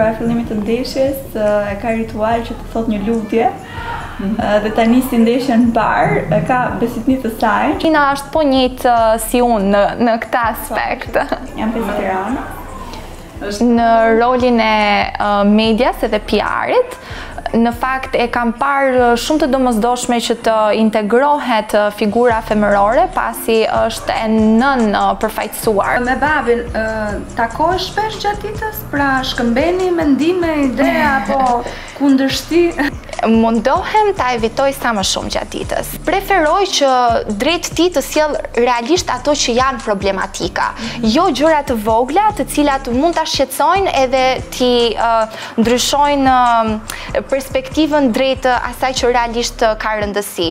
para fillimit të ndeshjes e ka ritual që të thotë një lutje mhm. dhe ta nisi ndeshjen mbarë, e ka besitni të saj. Nina është po njëjtë si unë në, në këtë aspekt. Po, jam pesë në rolin e medias edhe PR-it. Në fakt e kam parë shumë të domosdoshme që të integrohet figura femërore pasi është e nënpërfaqësuar. Me babin takohesh shpesh gjatë ditës, pra shkëmbeni mendime, ide apo Kundërshti. Mundohem ta evitoj sa më shumë gjatë ditës. Preferoj që drejt tij të sjell realisht ato që janë problematika, jo gjëra të vogla, të cilat mund ta shqetësojnë edhe t'i ndryshojnë perspektivën drejt asaj që realisht ka rëndësi.